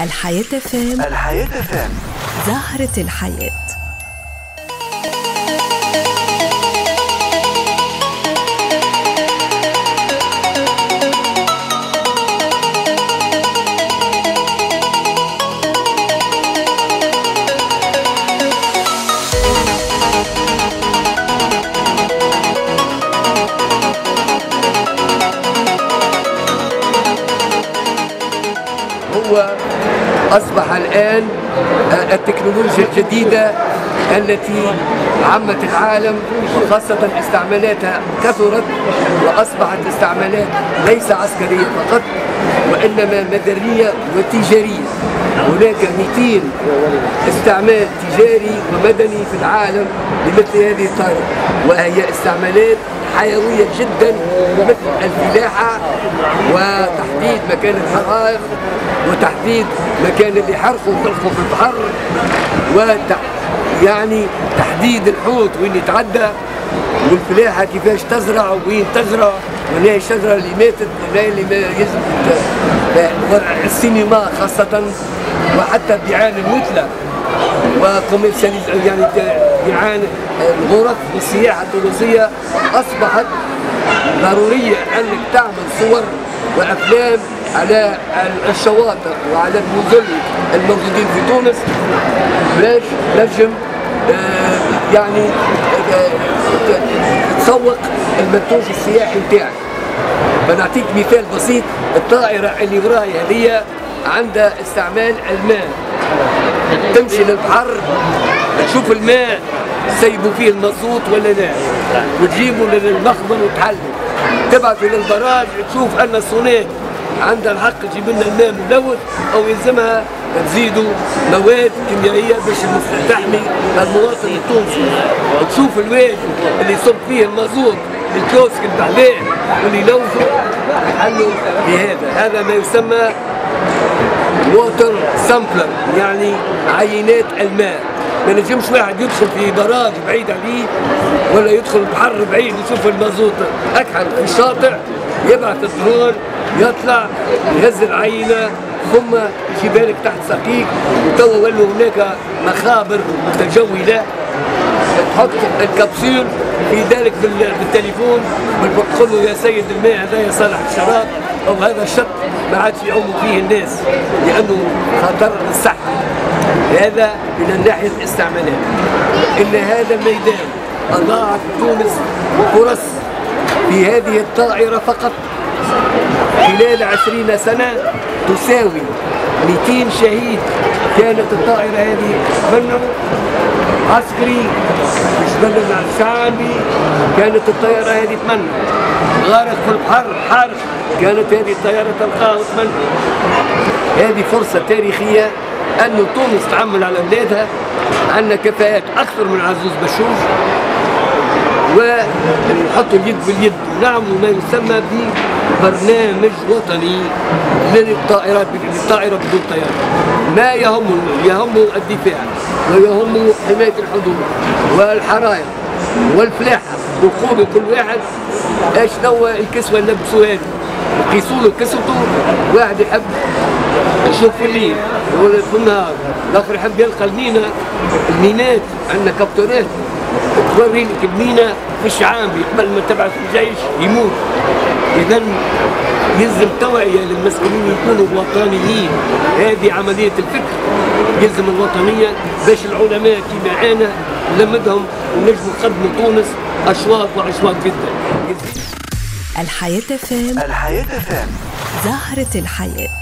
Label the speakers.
Speaker 1: الحياة فام.
Speaker 2: الحياة فام.
Speaker 1: زهرة الحياة.
Speaker 3: أصبح الآن التكنولوجيا الجديدة التي عمت العالم وخاصة استعمالاتها كثرت وأصبحت استعمالات ليس عسكرية فقط وإنما مدنية وتجارية. هناك 200 استعمال تجاري ومدني في العالم لمثل هذه الطائرة وهي استعمالات حيوية جدا مثل الفلاحة وتحديد مكان الحرائق وتحديد مكان اللي حرقوا وخلقوا في البحر وتح يعني تحديد الحوت وين يتعدى والفلاحة كيفاش تزرع وين تزرع وين الشجرة اللي ماتت وين اللي ما يجب السينما خاصة وحتى بيعان الوتلة وكوميرسياليز يعني بيعان الغرف والسياحة التونسية أصبحت ضرورية أنك تعمل صور وأفلام على الشواطئ وعلى المدن الموجودين في تونس. باش نجم آه، يعني آه، تسوق المنتوج السياحي بتاعك. بنعطيك مثال بسيط الطائرة اللي وراي هذه عندها استعمال الماء. تمشي للبحر تشوف الماء سيبوا فيه المازوت ولا لا وتجيبوا للمخبر وتحلل تبعثوا للبراج تشوف أن الصونات عندها الحق تجيب لنا الماء ملوث أو يلزمها تزيدوا مواد كيميائية باش تحمي المواطن التونسي. تشوف الواد اللي يصب فيه المازوت الكيوسك البحبان واللي يلوثوا يحلوا بهذا. هذا ما يسمى water sampler يعني عينات الماء. ما نجمش واحد يدخل في barrage بعيد عليه ولا يدخل البحر بعيد يشوف المازوت. أكحل في الشاطئ يبعث الدرون يطلع يهز العينة. ثم يجيب بالك تحت سقيك وتوا ولوا هناك مخابر متجولة. تحط الكبسول في ذلك بالتليفون وتقول له يا سيد الماء هذا يصلح الشراب. أو هذا الشط ما عادش يعوموا فيه الناس لأنه خطر للصحه هذا من الناحية الاستعمالات إن هذا الميدان أضاعت تونس فرص في هذه الطائرة فقط. خلال عشرين سنة تساوي 200 شهيد كانت الطائرة هذه. منه عسكري مش شعبي. كانت الطيارة هذه تمنى غارق في البحر حرب كانت هذه الطيارة تلقاها وتمنى هذه فرصة تاريخية أن تونس تعمل على أولادها عندنا كفاءات أكثر من عزوز بشوش ونحطوا اليد باليد. ونعملوا ما يسمى ببرنامج وطني للطائرات للطائرة بدون طيار ما يهم يهم الدفاع ويهم حماية الحدود والحرائق والفلاحة وقوم كل واحد. إيش نوع الكسوة اللي لبسوا هذه يقيسوا له كسوته واحد يحب يشوف في الليل. في النهار الآخر يحب يلقى المينا. المينات عندنا كابتورات توري لك المينا في الشعاب قبل ما تبعث الجيش يموت. إذا يلزم توعية للمسؤولين يكونوا وطنيين. هذه عملية الفكر. يلزم الوطنية باش العلماء كيما أنا نلمدهم ونجموا نقدموا تونس أشواط وأشواط جدا.
Speaker 1: الحياة فام
Speaker 2: الحياة فام
Speaker 1: زهرة الحياة.